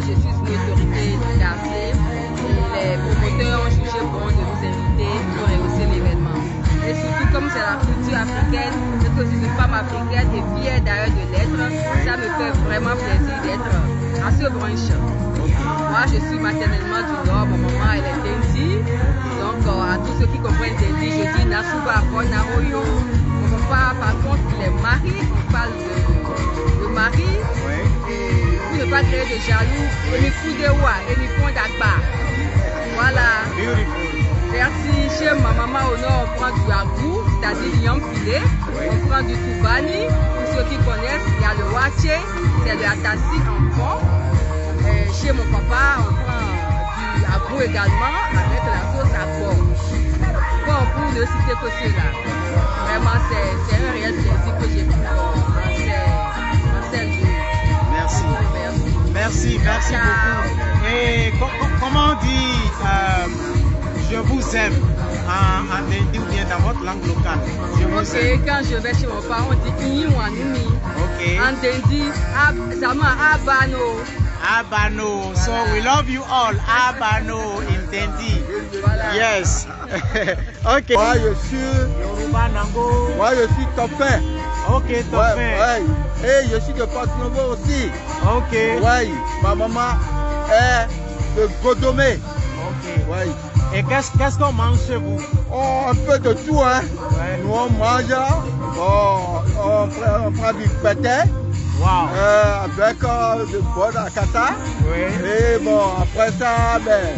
je suis une autorité et les promoteurs ont jugé bon de nous inviter pour rehausser l'événement. Et surtout, comme c'est la culture africaine, c'est que je suis une femme africaine et fière d'ailleurs de l'être, ça me fait vraiment plaisir d'être à ce brunch. Moi, je suis maternellement du Nord, mon maman, elle est Dendi. Donc, pas créer de jaloux, mi Fondagba. Voilà. Merci. Chez ma maman au nord, on prend du agou, c'est-à-dire lion pilé. On prend du toubani. Pour ceux qui connaissent, il y a le waché, c'est le atassi en fond. Chez mon papa, on prend du agou également avec la sauce à porc. Bon, pour ne citer que cela. Vraiment, c'est un réel Merci, merci beaucoup. Et co comment on dit euh, je vous aime en, en hindi ou bien dans votre langue locale je vous Ok, aime. quand je vais chez mon père, on dit. Ok. En Zama Abano. Abano. So we love you all. Abano in. Voilà. Yes. ok. Moi, je suis, Yoruba Nango. moi, je suis. Ok, Ouais, Topin. ouais. Et je suis de Porte Novo aussi. Ok. Ouais, ma maman est de Godomé. Ok. Ouais. Et qu'est-ce qu'on mange chez vous? On, un peu de tout, hein. Ouais. Nous, on mange, on, on, prend, on prend du pété Wow. euh, avec euh, du bon à kata. Oui. Et bon, après ça, ben,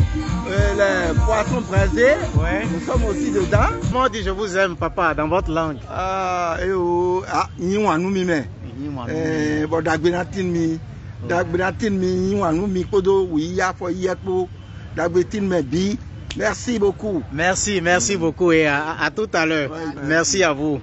euh, les poissons braisés, Ouais. nous sommes aussi dedans. Comment on dit je vous aime, papa, dans votre langue Ah, et oh, ah, nous, nous, mais. Eh, bon dagbena tin mi dagbena tin mi wanu mi kodo wi ya fo ye po dagbe tin me bi merci beaucoup Merci, merci beaucoup et à, à tout à l'heure. Ouais. Merci à vous.